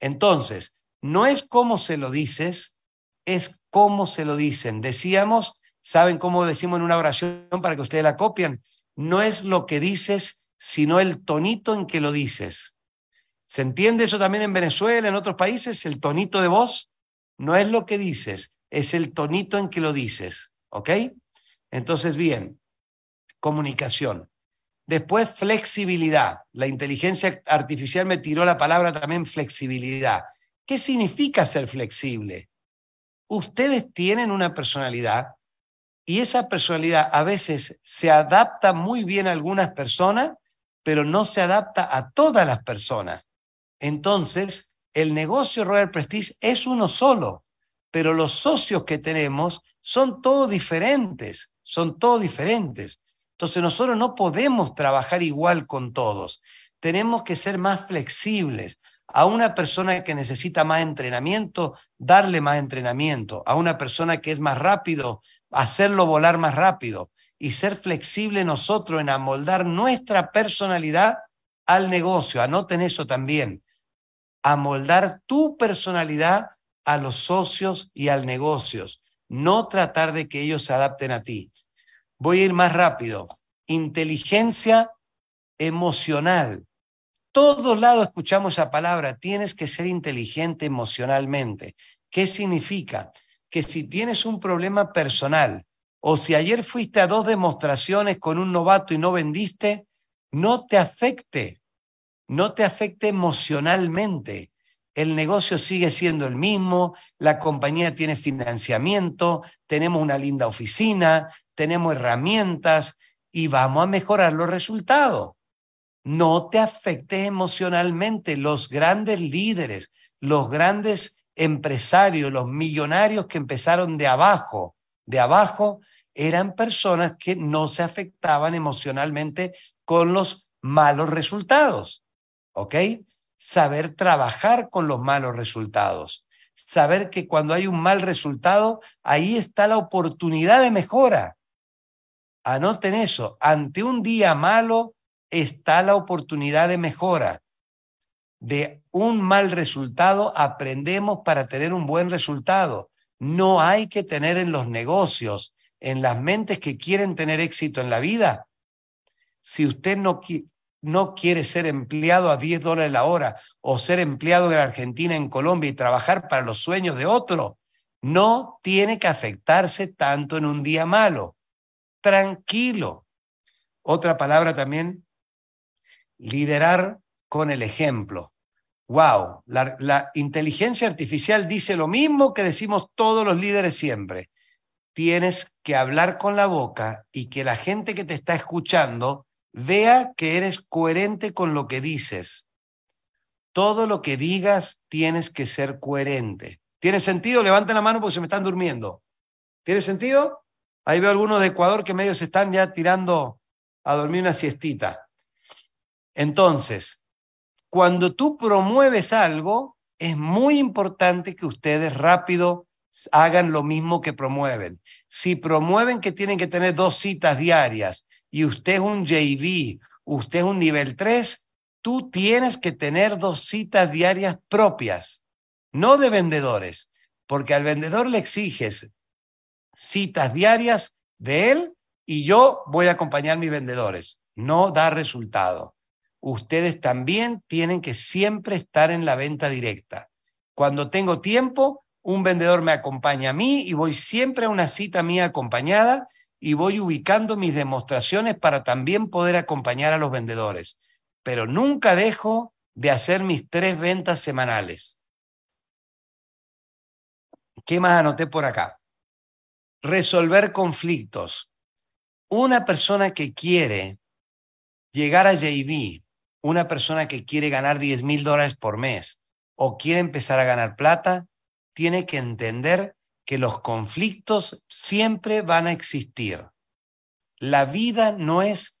Entonces, no es cómo se lo dices, es cómo se lo dicen. Decíamos, ¿saben cómo decimos en una oración para que ustedes la copien? No es lo que dices, sino el tonito en que lo dices. ¿Se entiende eso también en Venezuela, en otros países? El tonito de voz. No es lo que dices, es el tonito en que lo dices, ¿ok? Entonces, bien, comunicación. Después, flexibilidad. La inteligencia artificial me tiró la palabra también flexibilidad. ¿Qué significa ser flexible? Ustedes tienen una personalidad y esa personalidad a veces se adapta muy bien a algunas personas, pero no se adapta a todas las personas. Entonces, el negocio Royal Prestige es uno solo, pero los socios que tenemos son todos diferentes, son todos diferentes. Entonces nosotros no podemos trabajar igual con todos. Tenemos que ser más flexibles. A una persona que necesita más entrenamiento, darle más entrenamiento. A una persona que es más rápido, hacerlo volar más rápido. Y ser flexible nosotros en amoldar nuestra personalidad al negocio. Anoten eso también amoldar tu personalidad a los socios y al negocio, no tratar de que ellos se adapten a ti. Voy a ir más rápido. Inteligencia emocional. Todos lados escuchamos esa palabra, tienes que ser inteligente emocionalmente. ¿Qué significa? Que si tienes un problema personal o si ayer fuiste a dos demostraciones con un novato y no vendiste, no te afecte no te afecte emocionalmente. El negocio sigue siendo el mismo, la compañía tiene financiamiento, tenemos una linda oficina, tenemos herramientas y vamos a mejorar los resultados. No te afecte emocionalmente. Los grandes líderes, los grandes empresarios, los millonarios que empezaron de abajo, de abajo, eran personas que no se afectaban emocionalmente con los malos resultados. ¿Ok? Saber trabajar con los malos resultados. Saber que cuando hay un mal resultado, ahí está la oportunidad de mejora. Anoten eso, ante un día malo está la oportunidad de mejora. De un mal resultado aprendemos para tener un buen resultado. No hay que tener en los negocios, en las mentes que quieren tener éxito en la vida. Si usted no, no quiere ser empleado a 10 dólares la hora o ser empleado en Argentina, en Colombia y trabajar para los sueños de otro, no tiene que afectarse tanto en un día malo. Tranquilo. Otra palabra también, liderar con el ejemplo. Wow, la, la, inteligencia artificial dice lo mismo que decimos todos los líderes siempre. Tienes que hablar con la boca y que la gente que te está escuchando vea que eres coherente con lo que dices. Todo lo que digas tienes que ser coherente. ¿Tiene sentido? Levanten la mano porque se me están durmiendo. ¿Tiene sentido? Ahí veo algunos de Ecuador que medio se están ya tirando a dormir una siestita. Entonces, cuando tú promueves algo, es muy importante que ustedes rápido hagan lo mismo que promueven. Si promueven que tienen que tener dos citas diarias y usted es un JV, usted es un nivel 3, tú tienes que tener dos citas diarias propias no de vendedores, porque al vendedor le exiges citas diarias de él y yo voy a acompañar a mis vendedores. No da resultado. Ustedes también tienen que siempre estar en la venta directa. Cuando tengo tiempo, un vendedor me acompaña a mí y voy siempre a una cita mía acompañada y voy ubicando mis demostraciones para también poder acompañar a los vendedores. Pero nunca dejo de hacer mis tres ventas semanales. ¿Qué más anoté por acá? Resolver conflictos. Una persona que quiere llegar a JV, una persona que quiere ganar 10 mil dólares por mes o quiere empezar a ganar plata, tiene que entender que los conflictos siempre van a existir. La vida no es,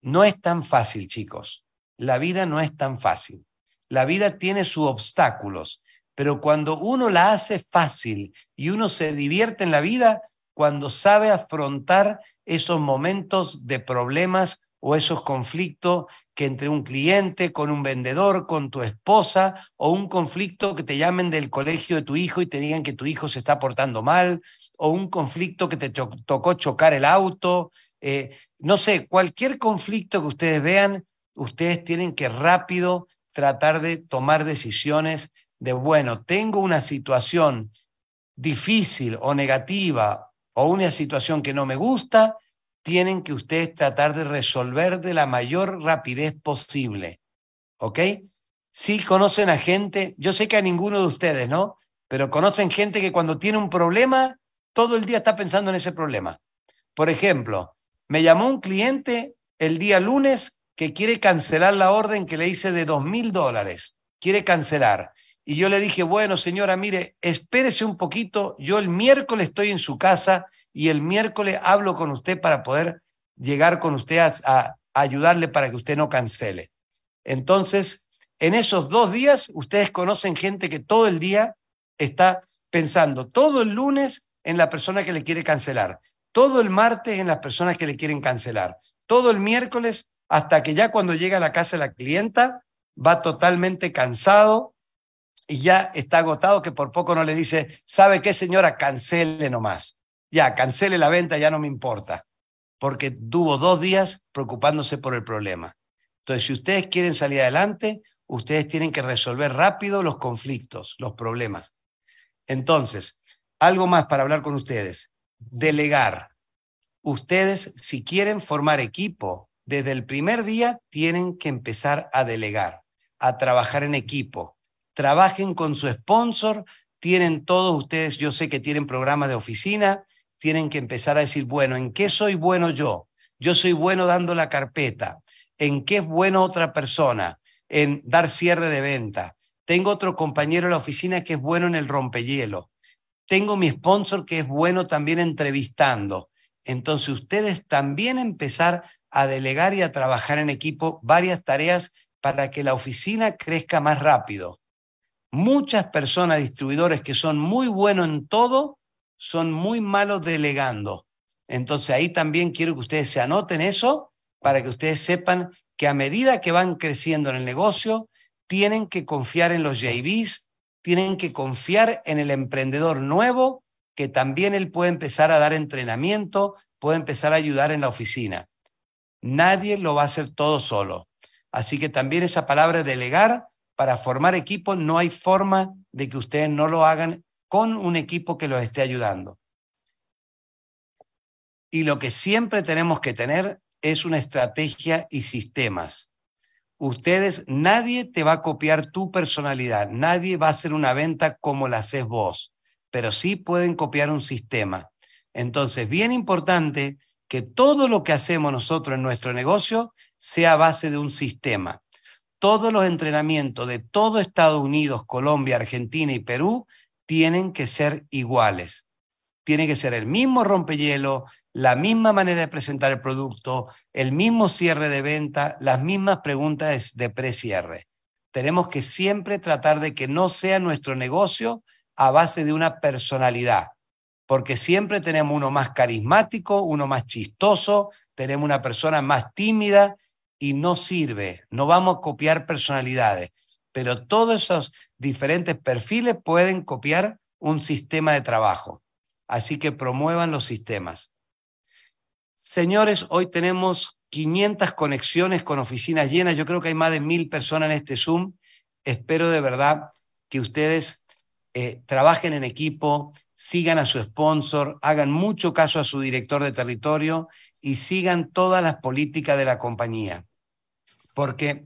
no es tan fácil, chicos. La vida no es tan fácil. La vida tiene sus obstáculos pero cuando uno la hace fácil y uno se divierte en la vida, cuando sabe afrontar esos momentos de problemas o esos conflictos que entre un cliente, con un vendedor, con tu esposa, o un conflicto que te llamen del colegio de tu hijo y te digan que tu hijo se está portando mal, o un conflicto que te tocó chocar el auto, eh, no sé, cualquier conflicto que ustedes vean, ustedes tienen que rápido tratar de tomar decisiones de, bueno, tengo una situación difícil o negativa o una situación que no me gusta, tienen que ustedes tratar de resolver de la mayor rapidez posible. ¿Ok? Si conocen a gente, yo sé que a ninguno de ustedes, ¿no? Pero conocen gente que cuando tiene un problema, todo el día está pensando en ese problema. Por ejemplo, me llamó un cliente el día lunes que quiere cancelar la orden que le hice de dos mil dólares. Quiere cancelar. Y yo le dije, bueno, señora, mire, espérese un poquito, yo el miércoles estoy en su casa y el miércoles hablo con usted para poder llegar con usted a, ayudarle para que usted no cancele. Entonces, en esos dos días, ustedes conocen gente que todo el día está pensando, todo el lunes en la persona que le quiere cancelar, todo el martes en las personas que le quieren cancelar, todo el miércoles hasta que ya cuando llega a la casa la clienta va totalmente cansado, y ya está agotado que por poco no le dice, ¿sabe qué señora? Cancele nomás. Ya, cancele la venta, ya no me importa. Porque tuvo dos días preocupándose por el problema. Entonces, si ustedes quieren salir adelante, ustedes tienen que resolver rápido los conflictos, los problemas. Entonces, algo más para hablar con ustedes. Delegar. Ustedes, si quieren formar equipo, desde el primer día tienen que empezar a delegar, a trabajar en equipo trabajen con su sponsor, tienen todos ustedes, yo sé que tienen programas de oficina, tienen que empezar a decir, bueno, ¿en qué soy bueno yo? Yo soy bueno dando la carpeta. ¿En qué es bueno otra persona? En dar cierre de venta. Tengo otro compañero en la oficina que es bueno en el rompehielo. Tengo mi sponsor que es bueno también entrevistando. Entonces, ustedes también empezar a delegar y a trabajar en equipo varias tareas para que la oficina crezca más rápido muchas personas, distribuidores que son muy buenos en todo, son muy malos delegando. Entonces ahí también quiero que ustedes se anoten eso para que ustedes sepan que a medida que van creciendo en el negocio, tienen que confiar en los JVs, tienen que confiar en el emprendedor nuevo, que también él puede empezar a dar entrenamiento, puede empezar a ayudar en la oficina. Nadie lo va a hacer todo solo. Así que también esa palabra delegar para formar equipo, no hay forma de que ustedes no lo hagan con un equipo que los esté ayudando. Y lo que siempre tenemos que tener es una estrategia y sistemas. Ustedes, nadie te va a copiar tu personalidad, nadie va a hacer una venta como la haces vos, pero sí pueden copiar un sistema. Entonces, bien importante que todo lo que hacemos nosotros en nuestro negocio sea a base de un sistema. Todos los entrenamientos de todo Estados Unidos, Colombia, Argentina y Perú tienen que ser iguales. Tiene que ser el mismo rompehielo, la misma manera de presentar el producto, el mismo cierre de venta, las mismas preguntas de pre-cierre. Tenemos que siempre tratar de que no sea nuestro negocio a base de una personalidad, porque siempre tenemos uno más carismático, uno más chistoso, tenemos una persona más tímida y no sirve, no vamos a copiar personalidades, pero todos esos diferentes perfiles pueden copiar un sistema de trabajo. Así que promuevan los sistemas. Señores, hoy tenemos 500 conexiones con oficinas llenas. Yo creo que hay más de mil personas en este Zoom. Espero de verdad que ustedes eh, trabajen en equipo, sigan a su sponsor, hagan mucho caso a su director de territorio y sigan todas las políticas de la compañía. Porque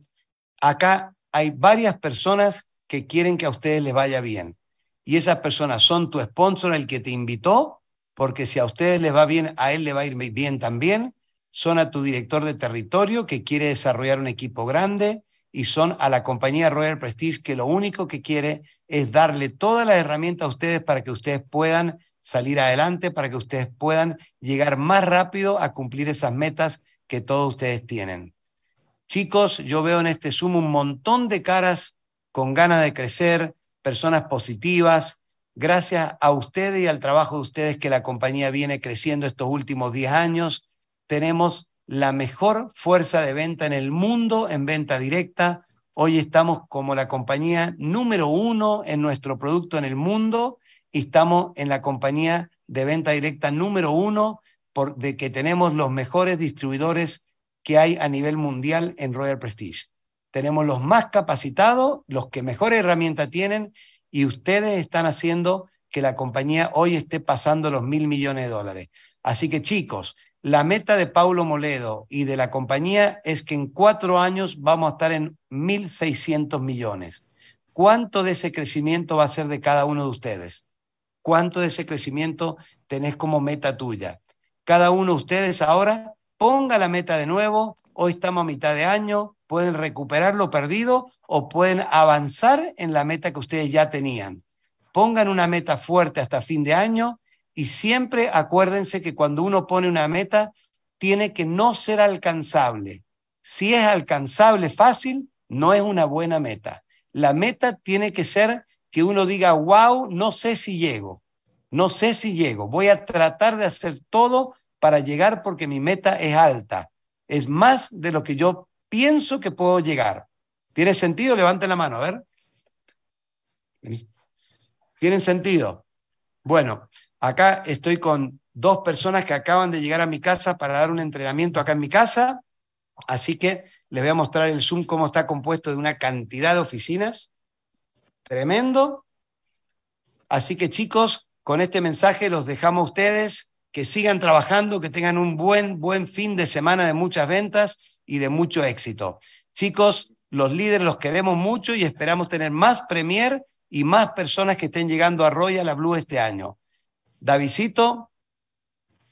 acá hay varias personas que quieren que a ustedes les vaya bien. Y esas personas son tu sponsor, el que te invitó, porque si a ustedes les va bien, a él le va a ir bien también. Son a tu director de territorio que quiere desarrollar un equipo grande y son a la compañía Royal Prestige que lo único que quiere es darle toda la herramienta a ustedes para que ustedes puedan salir adelante, para que ustedes puedan llegar más rápido a cumplir esas metas que todos ustedes tienen. Chicos, yo veo en este Zoom un montón de caras con ganas de crecer, personas positivas, Gracias a ustedes y al trabajo de ustedes que la compañía viene creciendo estos últimos 10 años, tenemos la mejor fuerza de venta en el mundo en venta directa. Hoy estamos como la compañía número uno en nuestro producto en el mundo y estamos en la compañía de venta directa número uno por, de que tenemos los mejores distribuidores que hay a nivel mundial en Royal Prestige. Tenemos los más capacitados, los que mejor herramienta tienen y ustedes están haciendo que la compañía hoy esté pasando los mil millones de dólares. Así que chicos, la meta de Paulo Moledo y de la compañía es que en cuatro años vamos a estar en 1.600 millones. ¿Cuánto de ese crecimiento va a ser de cada uno de ustedes? ¿Cuánto de ese crecimiento tenés como meta tuya? Cada uno de ustedes ahora ponga la meta de nuevo. Hoy estamos a mitad de año, pueden recuperar lo perdido o pueden avanzar en la meta que ustedes ya tenían. Pongan una meta fuerte hasta fin de año y siempre acuérdense que cuando uno pone una meta, tiene que no ser alcanzable. Si es alcanzable fácil, no es una buena meta. La meta tiene que ser que uno diga, wow, no sé si llego, no sé si llego, voy a tratar de hacer todo para llegar porque mi meta es alta. Es más de lo que yo pienso que puedo llegar. ¿Tiene sentido? Levanten la mano, a ver. ¿Tienen sentido? Bueno, acá estoy con dos personas que acaban de llegar a mi casa para dar un entrenamiento acá en mi casa. Así que les voy a mostrar el Zoom cómo está compuesto de una cantidad de oficinas. Tremendo. Así que chicos, con este mensaje los dejamos a ustedes, que sigan trabajando, que tengan un buen, buen fin de semana de muchas ventas y de mucho éxito. Chicos, los líderes los queremos mucho y esperamos tener más Premier y más personas que estén llegando a Royal a Blue este año. Davidito,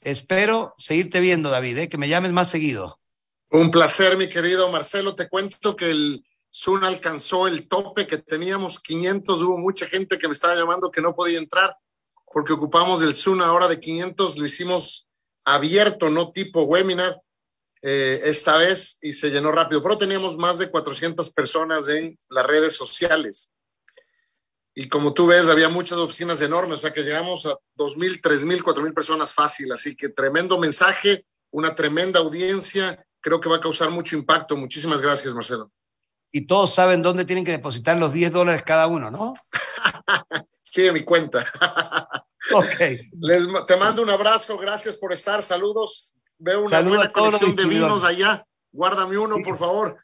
espero seguirte viendo, David, ¿eh? que me llames más seguido. Un placer, mi querido Marcelo. Te cuento que el Zoom alcanzó el tope que teníamos 500. Hubo mucha gente que me estaba llamando que no podía entrar porque ocupamos el Zoom ahora de 500. Lo hicimos abierto, no tipo webinar. Eh, esta vez y se llenó rápido, pero teníamos más de 400 personas en las redes sociales. Y como tú ves, había muchas oficinas enormes, o sea que llegamos a 2.000, 3.000, 4.000 personas fácil. Así que tremendo mensaje, una tremenda audiencia. Creo que va a causar mucho impacto. Muchísimas gracias, Marcelo. y todos saben dónde tienen que depositar los 10 dólares cada uno, ¿no? sí, en mi cuenta. ok. Les, te mando un abrazo, gracias por estar, saludos. Veo una buena colección de vinos allá. Guárdame uno, por favor.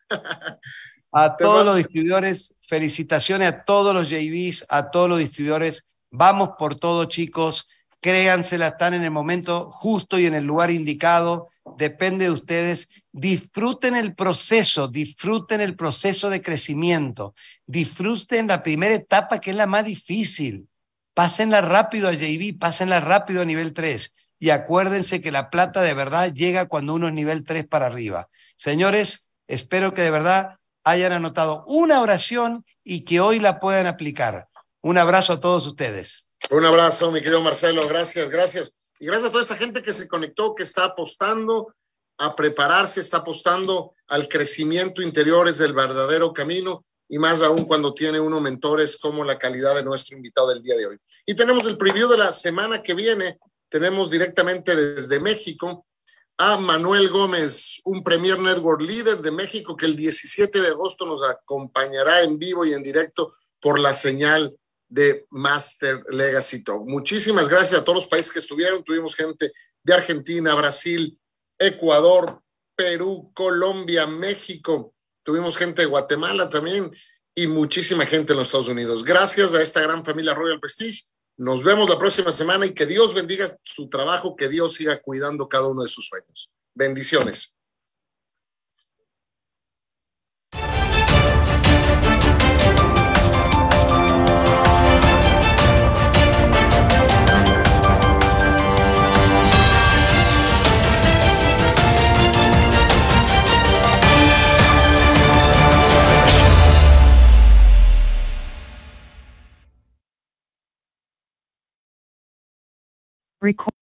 a todos los distribuidores, felicitaciones a todos los JVs, a todos los distribuidores. Vamos por todo, chicos. Créansela, están en el momento justo y en el lugar indicado. Depende de ustedes. Disfruten el proceso, disfruten el proceso de crecimiento. Disfruten la primera etapa que es la más difícil. Pásenla rápido a JV, pásenla rápido a nivel 3 y acuérdense que la plata de verdad llega cuando uno es nivel 3 para arriba. Señores, espero que de verdad hayan anotado una oración y que hoy la puedan aplicar. Un abrazo a todos ustedes. Un abrazo, mi querido Marcelo. Gracias, gracias. Y gracias a toda esa gente que se conectó, que está apostando a prepararse, está apostando al crecimiento interior, es el verdadero camino y más aún cuando tiene uno mentores como la calidad de nuestro invitado del día de hoy. Y tenemos el preview de la semana que viene tenemos directamente desde México a Manuel Gómez, un Premier Network líder de México que el 17 de agosto nos acompañará en vivo y en directo por la señal de Master Legacy Talk. Muchísimas gracias a todos los países que estuvieron. Tuvimos gente de Argentina, Brasil, Ecuador, Perú, Colombia, México. Tuvimos gente de Guatemala también y muchísima gente en los Estados Unidos. Gracias a esta gran familia Royal Prestige nos vemos la próxima semana y que Dios bendiga su trabajo, que Dios siga cuidando cada uno de sus sueños. Bendiciones. Record